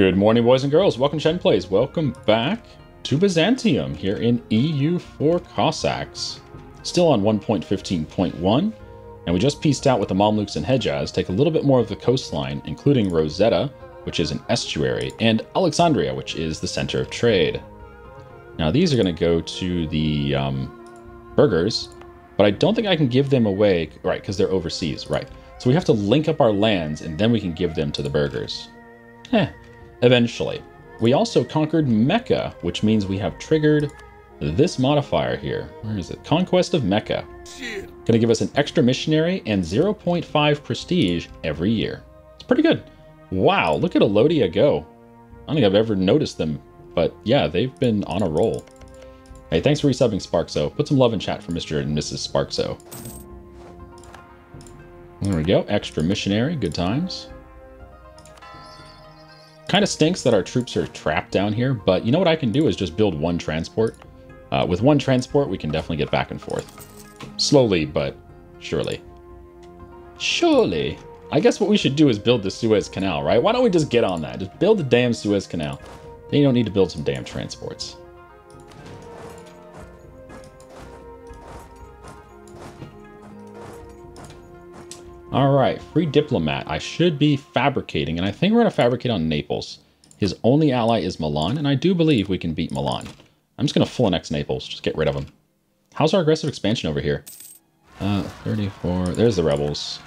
Good morning, boys and girls. Welcome to Shen Plays. Welcome back to Byzantium here in EU4 Cossacks. Still on 1.15.1, and we just pieced out with the Mamluks and Hejaz, take a little bit more of the coastline, including Rosetta, which is an estuary, and Alexandria, which is the center of trade. Now, these are going to go to the um, burghers, but I don't think I can give them away, right, because they're overseas, right. So we have to link up our lands, and then we can give them to the burghers. Eventually. We also conquered Mecca, which means we have triggered this modifier here. Where is it? Conquest of Mecca. Going to give us an extra missionary and 0.5 prestige every year. It's pretty good. Wow, look at Alodia go. I don't think I've ever noticed them, but yeah, they've been on a roll. Hey, thanks for resubbing Sparkso. Put some love in chat for Mr. and Mrs. Sparkso. There we go. Extra missionary. Good times. Kind of stinks that our troops are trapped down here, but you know what I can do is just build one transport. Uh, with one transport, we can definitely get back and forth. Slowly, but surely. Surely. I guess what we should do is build the Suez Canal, right? Why don't we just get on that? Just build the damn Suez Canal. Then you don't need to build some damn transports. All right, free diplomat. I should be fabricating, and I think we're to fabricate on Naples. His only ally is Milan, and I do believe we can beat Milan. I'm just going to full annex Naples, just get rid of him. How's our aggressive expansion over here? Uh, 34. There's the rebels.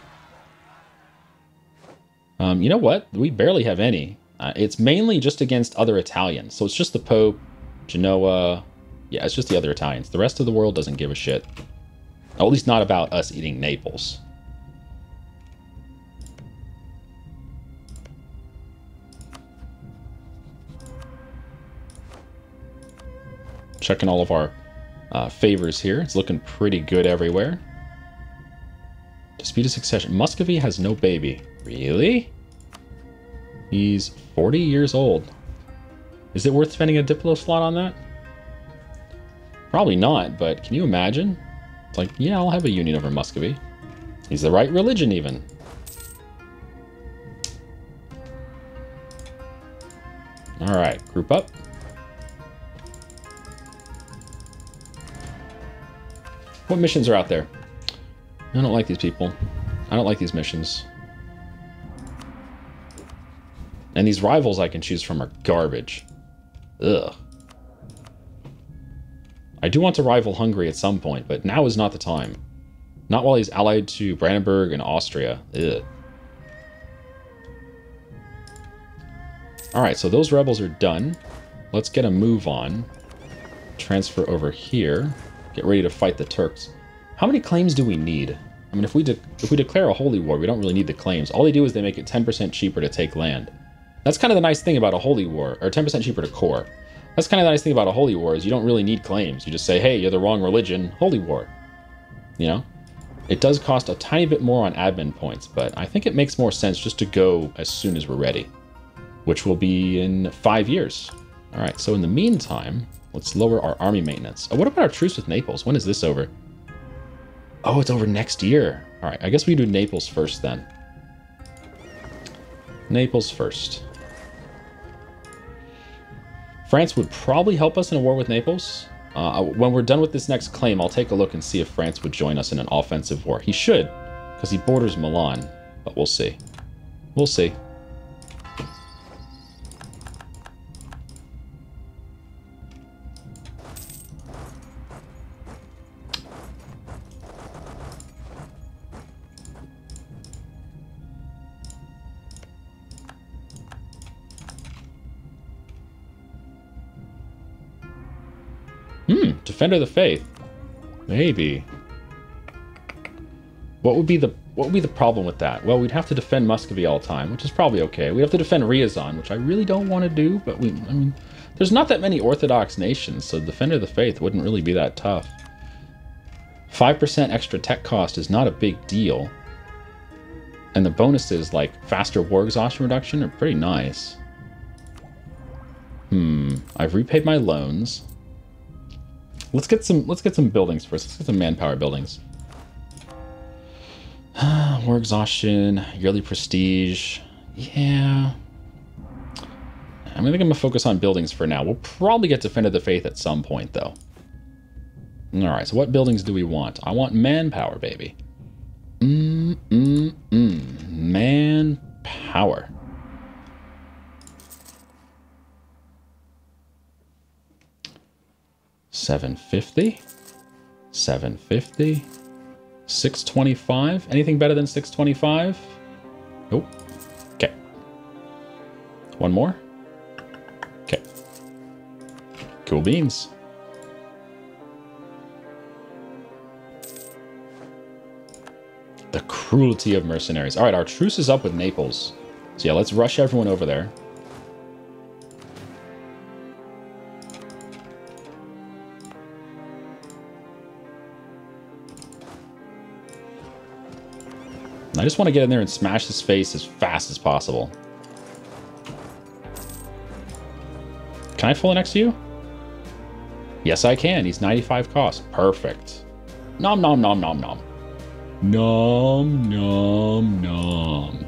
Um, you know what? We barely have any. Uh, it's mainly just against other Italians. So it's just the Pope, Genoa. Yeah, it's just the other Italians. The rest of the world doesn't give a shit. at least not about us eating Naples. Checking all of our uh, favors here. It's looking pretty good everywhere. Dispute of succession. Muscovy has no baby. Really? He's 40 years old. Is it worth spending a Diplo slot on that? Probably not, but can you imagine? It's like, yeah, I'll have a union over Muscovy. He's the right religion, even. Alright, group up. What missions are out there? I don't like these people. I don't like these missions. And these rivals I can choose from are garbage. Ugh. I do want to rival Hungary at some point, but now is not the time. Not while he's allied to Brandenburg and Austria. Ugh. Alright, so those rebels are done. Let's get a move on. Transfer over here. Get ready to fight the Turks. How many claims do we need? I mean, if we if we declare a holy war, we don't really need the claims. All they do is they make it 10% cheaper to take land. That's kind of the nice thing about a holy war, or 10% cheaper to core. That's kind of the nice thing about a holy war is you don't really need claims. You just say, hey, you're the wrong religion, holy war. You know? It does cost a tiny bit more on admin points, but I think it makes more sense just to go as soon as we're ready, which will be in five years. All right, so in the meantime, Let's lower our army maintenance. Oh, what about our truce with Naples? When is this over? Oh, it's over next year. All right, I guess we do Naples first then. Naples first. France would probably help us in a war with Naples. Uh, when we're done with this next claim, I'll take a look and see if France would join us in an offensive war. He should, because he borders Milan, but we'll see. We'll see. Defender of the Faith. Maybe. What would be the what would be the problem with that? Well, we'd have to defend Muscovy all the time, which is probably okay. We have to defend Riazan, which I really don't want to do, but we I mean there's not that many Orthodox nations, so Defender of the Faith wouldn't really be that tough. 5% extra tech cost is not a big deal. And the bonuses like faster war exhaustion reduction are pretty nice. Hmm, I've repaid my loans. Let's get some let's get some buildings first. Let's get some manpower buildings. War exhaustion, yearly prestige. Yeah. I'm think I'm gonna focus on buildings for now. We'll probably get Defend of the Faith at some point, though. Alright, so what buildings do we want? I want manpower, baby. Mmm, mmm, mmm. Manpower. Seven fifty. Seven fifty. Six twenty-five. Anything better than six twenty-five? Nope. Okay. One more. Okay. Cool beans. The cruelty of mercenaries. All right, our truce is up with Naples. So yeah, let's rush everyone over there. I just want to get in there and smash his face as fast as possible. Can I it next to you? Yes, I can. He's 95 cost. Perfect. Nom nom nom nom nom. Nom, nom, nom.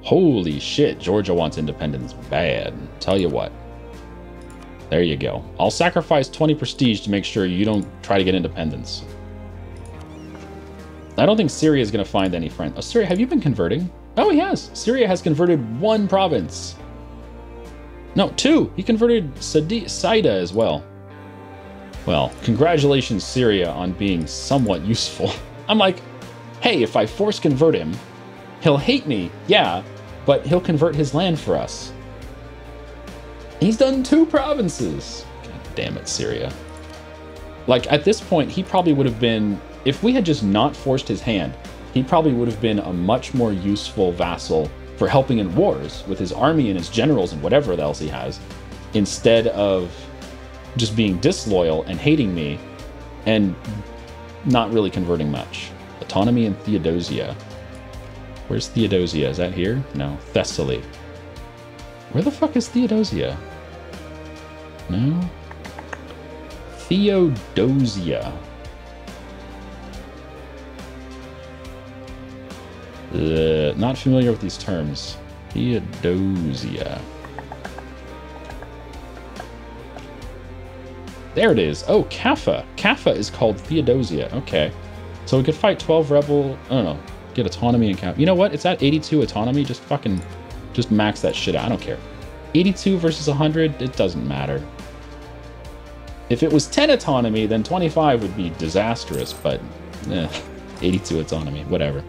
Holy shit, Georgia wants independence bad. Tell you what. There you go. I'll sacrifice 20 prestige to make sure you don't try to get independence. I don't think Syria is going to find any friends. Oh, Syria, have you been converting? Oh, he has. Syria has converted one province. No, two. He converted Saida as well. Well, congratulations, Syria, on being somewhat useful. I'm like, hey, if I force convert him, he'll hate me, yeah, but he'll convert his land for us. He's done two provinces. God damn it, Syria. Like, at this point, he probably would have been, if we had just not forced his hand, he probably would have been a much more useful vassal for helping in wars with his army and his generals and whatever else he has, instead of just being disloyal and hating me and not really converting much. Autonomy and Theodosia. Where's Theodosia? Is that here? No. Thessaly. Where the fuck is Theodosia? No? Theodosia. Uh, not familiar with these terms. Theodosia. There it is. Oh, Kaffa. Kaffa is called Theodosia. Okay. So we could fight 12 rebel... I don't know. Get autonomy and cap. You know what? It's at 82 autonomy. Just fucking... Just max that shit out. I don't care. 82 versus 100, it doesn't matter. If it was 10 autonomy, then 25 would be disastrous, but... Eh, 82 autonomy. Whatever.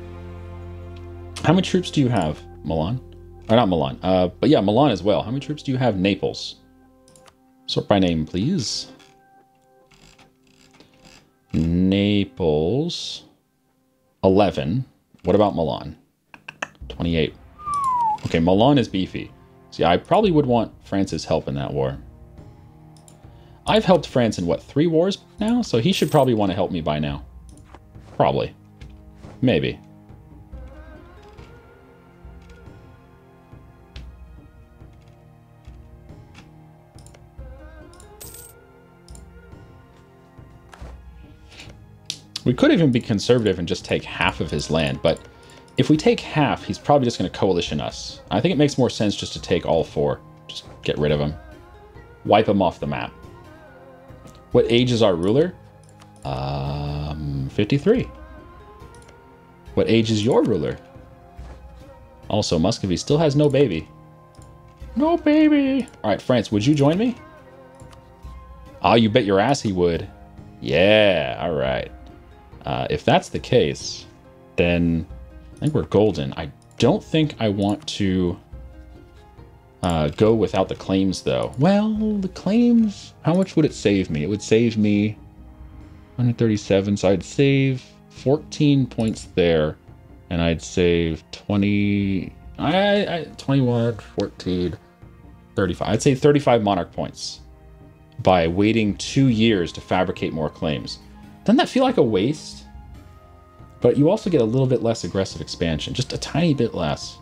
How many troops do you have, Milan? Or not Milan. Uh, but yeah, Milan as well. How many troops do you have? Naples. Sort by name, please. Naples, 11. What about Milan? 28. Okay, Milan is beefy. See, I probably would want France's help in that war. I've helped France in, what, three wars now? So he should probably want to help me by now. Probably. Maybe. We could even be conservative and just take half of his land, but if we take half, he's probably just going to coalition us. I think it makes more sense just to take all four. Just get rid of him. Wipe him off the map. What age is our ruler? Um, 53. What age is your ruler? Also, Muscovy still has no baby. No baby! Alright, France, would you join me? Oh, you bet your ass he would. Yeah, alright. Uh, if that's the case, then I think we're golden. I don't think I want to uh, go without the claims, though. Well, the claims, how much would it save me? It would save me 137, so I'd save 14 points there, and I'd save 20, I, I 21, 14, 35. I'd say 35 monarch points by waiting two years to fabricate more claims. Doesn't that feel like a waste? But you also get a little bit less aggressive expansion, just a tiny bit less.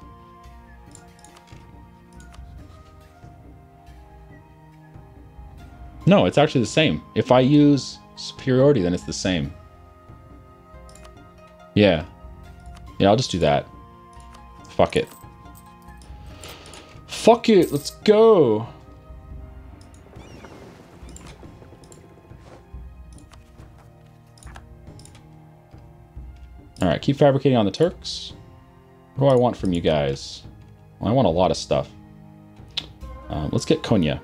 No, it's actually the same. If I use superiority, then it's the same. Yeah. Yeah, I'll just do that. Fuck it. Fuck it, let's go. Alright, keep fabricating on the Turks. What do I want from you guys? Well, I want a lot of stuff. Uh, let's get Konya.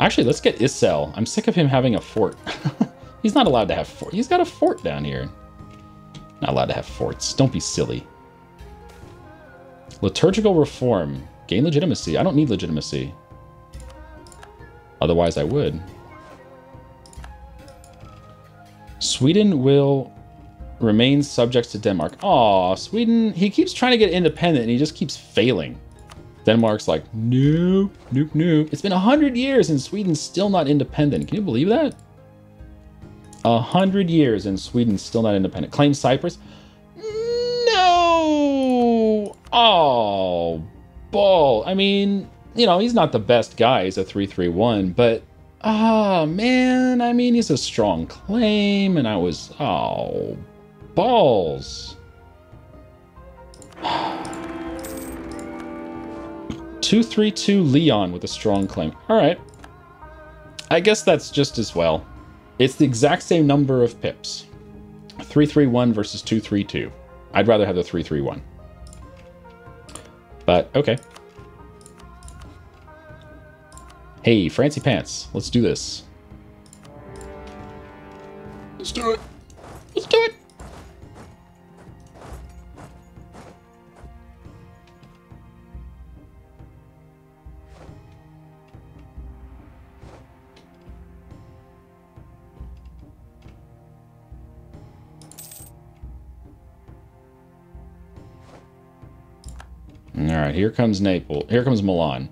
Actually, let's get Isel. I'm sick of him having a fort. He's not allowed to have fort. He's got a fort down here. Not allowed to have forts. Don't be silly. Liturgical reform. Gain legitimacy. I don't need legitimacy. Otherwise, I would. Sweden will remain subject to Denmark. Aw, Sweden, he keeps trying to get independent and he just keeps failing. Denmark's like, nope, nope, nope. It's been a hundred years and Sweden's still not independent. Can you believe that? A hundred years and Sweden's still not independent. Claim Cyprus? No! Oh, ball. I mean, you know, he's not the best guy. He's a 331, but oh man, I mean, he's a strong claim, and I was oh balls. 232 Leon with a strong claim. All right. I guess that's just as well. It's the exact same number of pips. 331 versus 232. I'd rather have the 331. But, okay. Hey, Francie Pants, let's do this. Let's do it. Let's do it. All right, here comes Naples. Here comes Milan.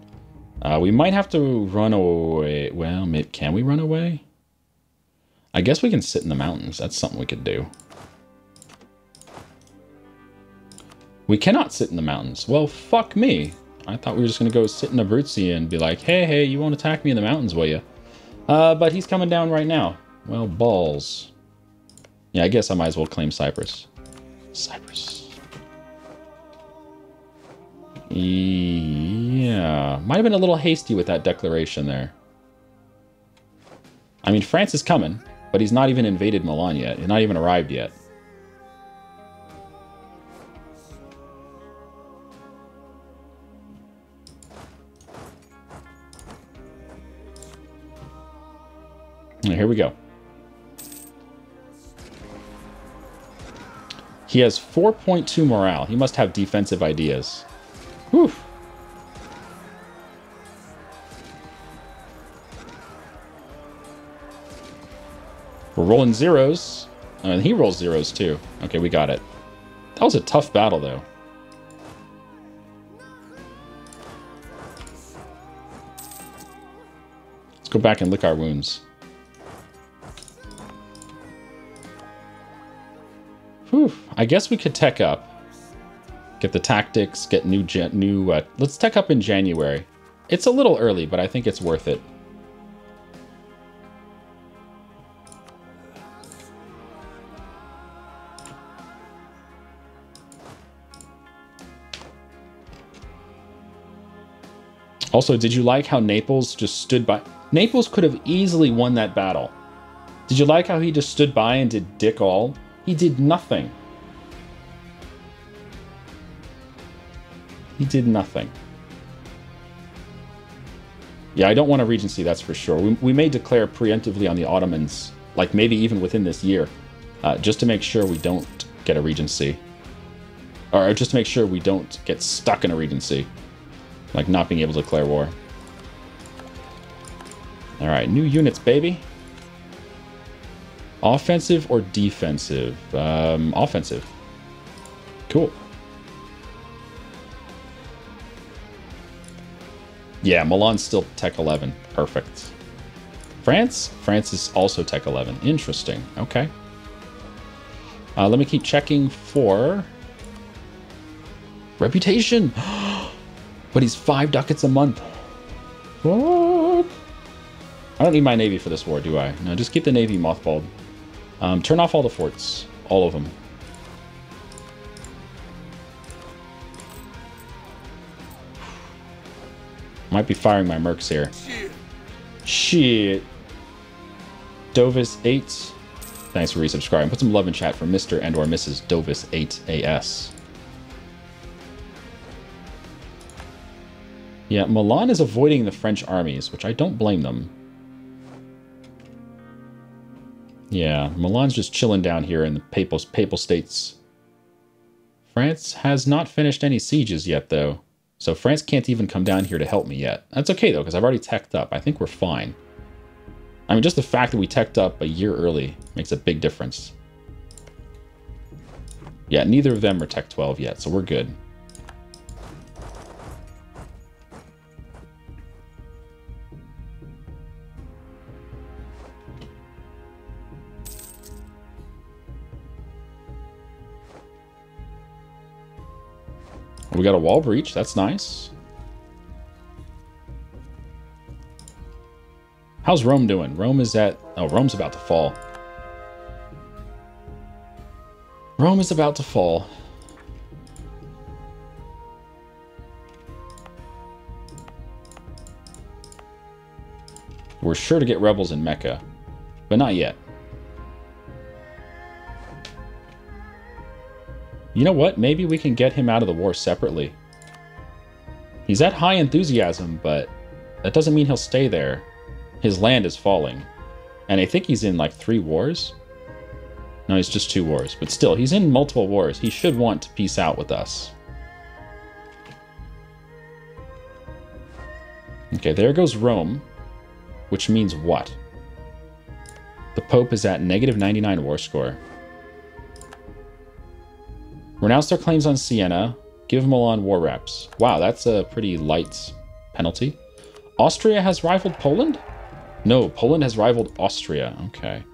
Uh, we might have to run away. Well, maybe, can we run away? I guess we can sit in the mountains. That's something we could do. We cannot sit in the mountains. Well, fuck me. I thought we were just going to go sit in Abruzzi and be like, hey, hey, you won't attack me in the mountains, will you? Uh, but he's coming down right now. Well, balls. Yeah, I guess I might as well claim Cyprus. Cyprus. Yeah, might have been a little hasty with that declaration there. I mean, France is coming, but he's not even invaded Milan yet. He's not even arrived yet. here we go. He has 4.2 morale. He must have defensive ideas. Whew. We're rolling zeros. And he rolls zeros too. Okay, we got it. That was a tough battle though. Let's go back and lick our wounds. Whew. I guess we could tech up. Get the tactics, get new, new, uh, let's tech up in January. It's a little early, but I think it's worth it. Also, did you like how Naples just stood by? Naples could have easily won that battle. Did you like how he just stood by and did dick all? He did nothing. He did nothing. Yeah, I don't want a regency, that's for sure. We, we may declare preemptively on the Ottomans, like maybe even within this year, uh, just to make sure we don't get a regency. Or just to make sure we don't get stuck in a regency. Like not being able to declare war. Alright, new units, baby. Offensive or defensive? Um, offensive. Cool. Yeah, Milan's still Tech 11. Perfect. France? France is also Tech 11. Interesting. Okay. Uh, let me keep checking for... Reputation! But he's five ducats a month. What? I don't need my navy for this war, do I? No, just keep the navy mothballed. Um, turn off all the forts. All of them. Might be firing my mercs here. Shit. Shit. Dovis8. Thanks for resubscribing. Put some love in chat for Mr. and or Mrs. Dovis8AS. Yeah, Milan is avoiding the French armies, which I don't blame them. Yeah, Milan's just chilling down here in the Papal, Papal States. France has not finished any sieges yet, though. So France can't even come down here to help me yet. That's okay, though, because I've already teched up. I think we're fine. I mean, just the fact that we teched up a year early makes a big difference. Yeah, neither of them are Tech 12 yet, so we're good. We got a wall breach. That's nice. How's Rome doing? Rome is at... Oh, Rome's about to fall. Rome is about to fall. We're sure to get rebels in Mecca, but not yet. You know what? Maybe we can get him out of the war separately. He's at high enthusiasm, but that doesn't mean he'll stay there. His land is falling. And I think he's in like three wars. No, he's just two wars. But still, he's in multiple wars. He should want to peace out with us. Okay, there goes Rome. Which means what? The Pope is at negative 99 war score. Renounce their claims on Siena. Give Milan war reps. Wow, that's a pretty light penalty. Austria has rivaled Poland? No, Poland has rivaled Austria. Okay.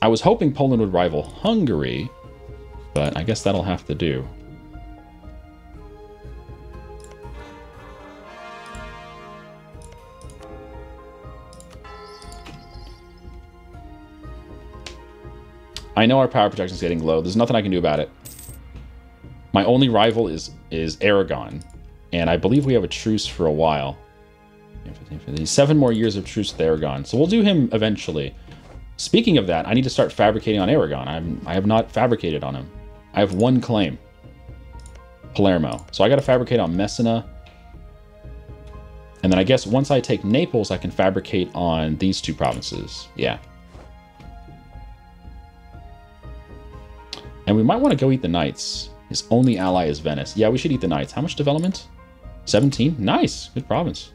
I was hoping Poland would rival Hungary, but I guess that'll have to do. I know our power projection is getting low. There's nothing I can do about it. My only rival is is Aragon, and I believe we have a truce for a while. Seven more years of truce with Aragon, so we'll do him eventually. Speaking of that, I need to start fabricating on Aragon. I'm, I have not fabricated on him. I have one claim. Palermo. So I got to fabricate on Messina. And then I guess once I take Naples, I can fabricate on these two provinces. Yeah. And we might want to go eat the Knights. His only ally is Venice. Yeah, we should eat the Knights. How much development? 17? Nice. Good province.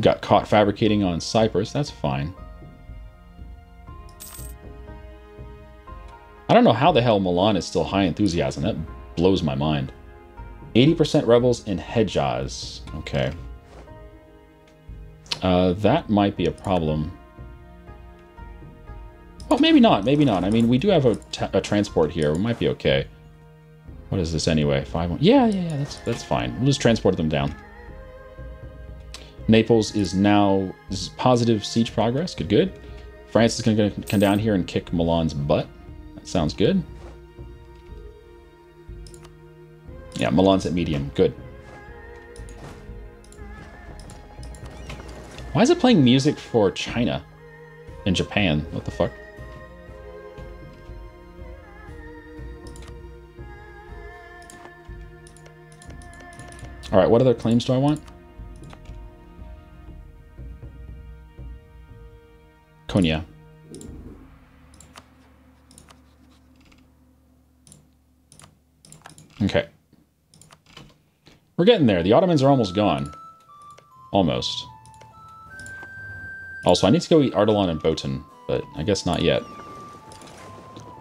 Got caught fabricating on Cyprus. That's fine. I don't know how the hell Milan is still high enthusiasm. That blows my mind. 80% rebels in Hedjaz. Okay. Uh, that might be a problem. Oh, maybe not. Maybe not. I mean, we do have a, a transport here. We might be okay. What is this anyway? Five. One. Yeah, yeah, yeah. That's that's fine. We'll just transport them down. Naples is now is positive siege progress. Good, good. France is going to come down here and kick Milan's butt. That sounds good. Yeah, Milan's at medium. Good. Why is it playing music for China and Japan? What the fuck? All right, what other claims do I want? Konya. Okay. We're getting there. The Ottomans are almost gone. Almost. Also, I need to go eat Ardalan and Botan, but I guess not yet.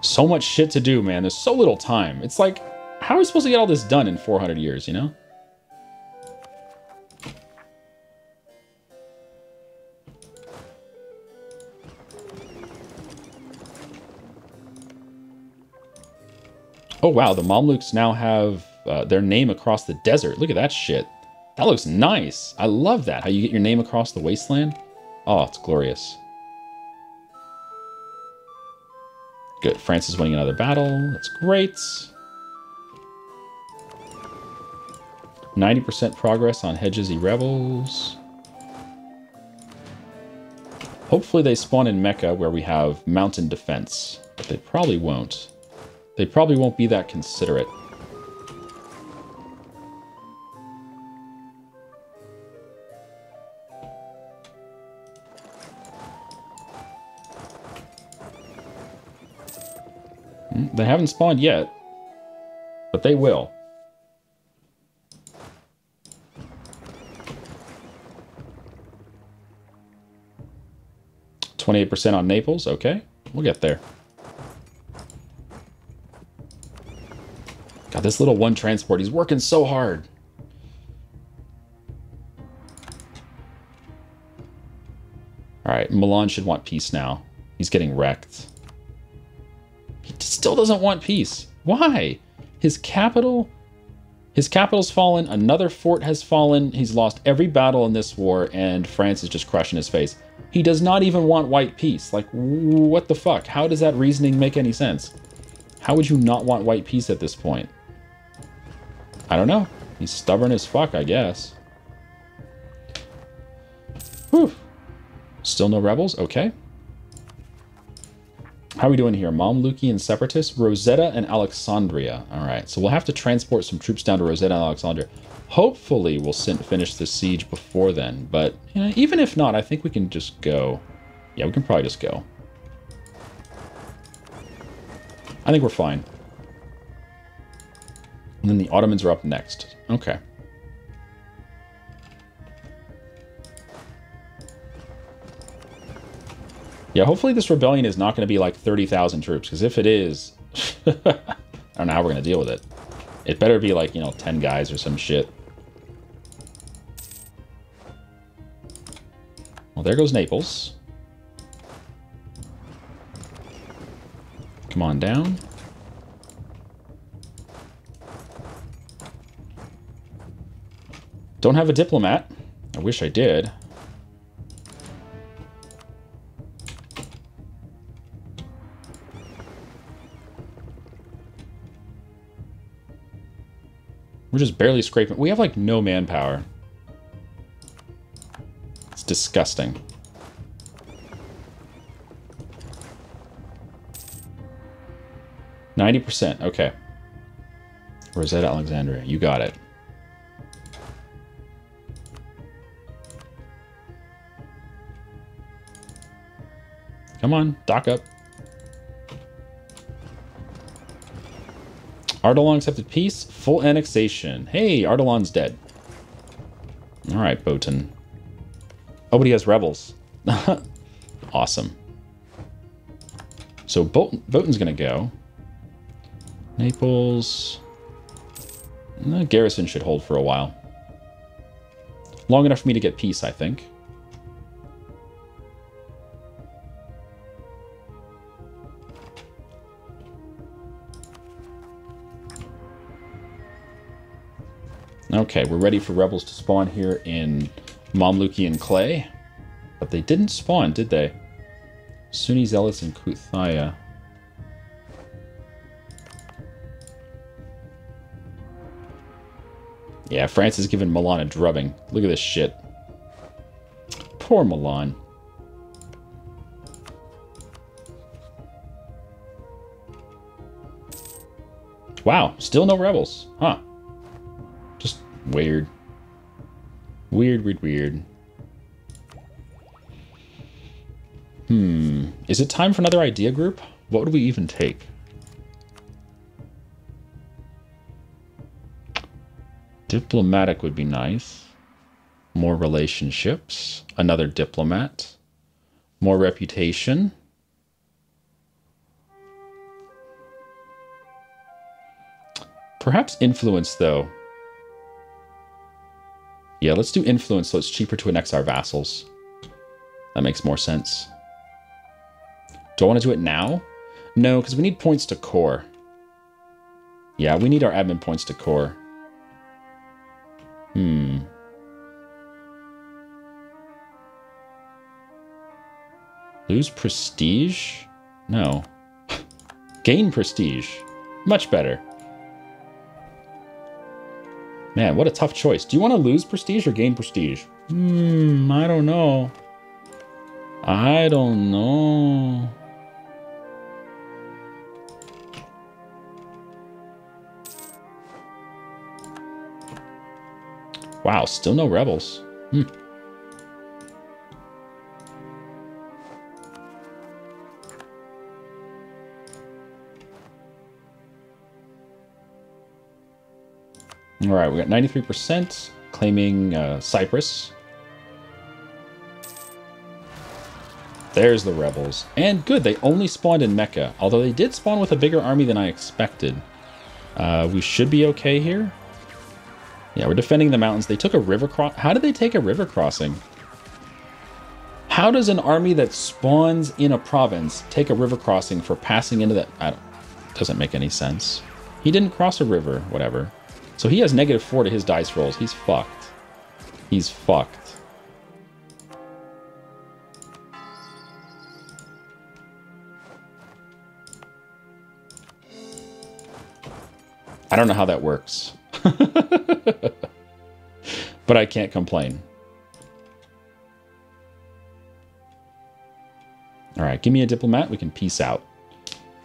So much shit to do, man. There's so little time. It's like, how are we supposed to get all this done in 400 years, you know? Oh, wow. The Mamluks now have uh, their name across the desert. Look at that shit. That looks nice. I love that. How you get your name across the wasteland. Oh, it's glorious. Good. France is winning another battle. That's great. 90% progress on Hedjaz Rebels. Hopefully they spawn in Mecca where we have mountain defense, but they probably won't. They probably won't be that considerate. Hmm, they haven't spawned yet, but they will. Twenty-eight percent on Naples. Okay, we'll get there. God, this little one transport, he's working so hard. Alright, Milan should want peace now. He's getting wrecked. He still doesn't want peace. Why? His capital... His capital's fallen, another fort has fallen, he's lost every battle in this war, and France is just crushing his face. He does not even want white peace. Like, what the fuck? How does that reasoning make any sense? How would you not want white peace at this point? I don't know. He's stubborn as fuck, I guess. Whew. Still no rebels? Okay. How are we doing here? Mom, Mamluki and Separatists? Rosetta and Alexandria. Alright, so we'll have to transport some troops down to Rosetta and Alexandria. Hopefully we'll finish the siege before then, but you know, even if not, I think we can just go. Yeah, we can probably just go. I think we're fine. And then the Ottomans are up next. Okay. Yeah, hopefully this rebellion is not going to be like 30,000 troops, because if it is, I don't know how we're going to deal with it. It better be like, you know, 10 guys or some shit. Well, there goes Naples. Come on down. Don't have a diplomat. I wish I did. We're just barely scraping. We have like no manpower. It's disgusting. Ninety percent. Okay. Rosetta Alexandria. You got it. Come on, dock up. Ardalan accepted peace. Full annexation. Hey, Ardalan's dead. Alright, Botan. Oh, but he has rebels. awesome. So Botan's going to go. Naples. The garrison should hold for a while. Long enough for me to get peace, I think. Okay, we're ready for rebels to spawn here in Mamlukian Clay. But they didn't spawn, did they? Sunni Zealots in Kütahya. Yeah, France has given Milan a drubbing. Look at this shit. Poor Milan. Wow, still no rebels. Huh. Weird. Weird, weird, weird. Hmm. Is it time for another idea group? What would we even take? Diplomatic would be nice. More relationships. Another diplomat. More reputation. Perhaps influence, though. Yeah, let's do influence so it's cheaper to annex our vassals. That makes more sense. Do I want to do it now? No, because we need points to core. Yeah, we need our admin points to core. Hmm. Lose prestige? No. Gain prestige. Much better. Man, what a tough choice. Do you want to lose prestige or gain prestige? Hmm, I don't know. I don't know. Wow, still no rebels. Hmm. All right, we got 93% claiming uh, Cyprus. There's the rebels. And good, they only spawned in Mecca, although they did spawn with a bigger army than I expected. Uh, we should be okay here. Yeah, we're defending the mountains. They took a river cross. How did they take a river crossing? How does an army that spawns in a province take a river crossing for passing into that? I don't, doesn't make any sense. He didn't cross a river, whatever. So he has negative four to his dice rolls. He's fucked. He's fucked. I don't know how that works. but I can't complain. All right, give me a diplomat. We can peace out.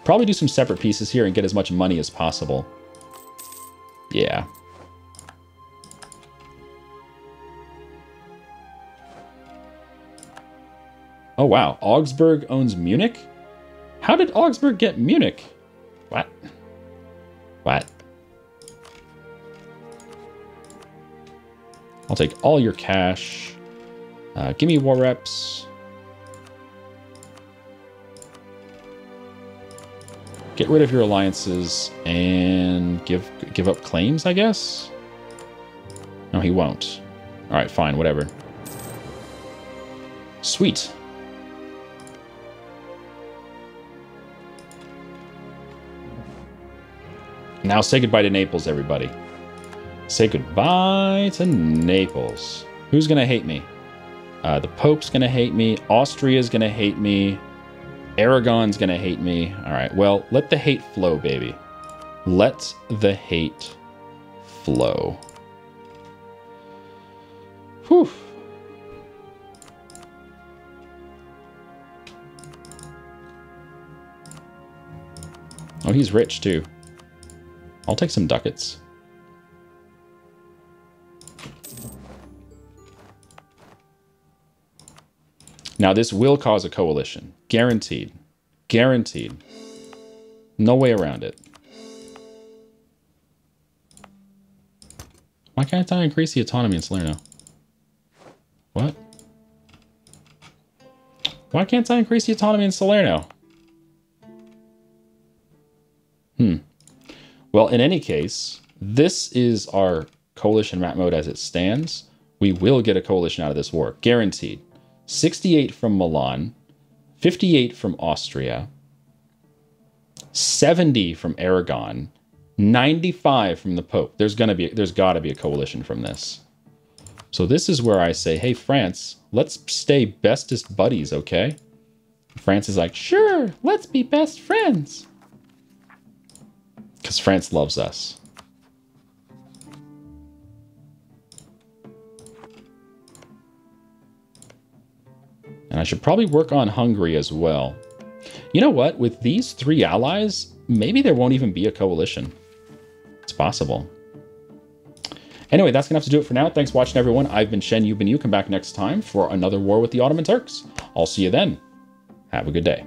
Probably do some separate peaces here and get as much money as possible. Yeah. Oh, wow. Augsburg owns Munich? How did Augsburg get Munich? What? What? I'll take all your cash. Uh, give me war reps. Get rid of your alliances and give give up claims, I guess? No, he won't. All right, fine, whatever. Sweet. Now say goodbye to Naples, everybody. Say goodbye to Naples. Who's going to hate me? Uh, the Pope's going to hate me. Austria's going to hate me. Aragon's to hate me. All right, well, let the hate flow, baby. Let the hate flow. Whew. Oh, he's rich, too. I'll take some ducats. Now, this will cause a coalition. Guaranteed. Guaranteed. No way around it. Why can't I increase the autonomy in Salerno? What? Why can't I increase the autonomy in Salerno? Hmm. Well, in any case, this is our coalition map mode as it stands. We will get a coalition out of this war. Guaranteed. 68 from Milan, 58 from Austria, 70 from Aragon, 95 from the Pope. There's gonna be there's gotta be a coalition from this. So this is where I say, hey France, let's stay bestest buddies, okay? France is like, sure, let's be best friends. Because France loves us. And I should probably work on Hungary as well. You know what? With these three allies, maybe there won't even be a coalition. It's possible. Anyway, that's going to have to do it for now. Thanks for watching, everyone. I've been Shen, you've been you. Come back next time for another war with the Ottoman Turks. I'll see you then. Have a good day.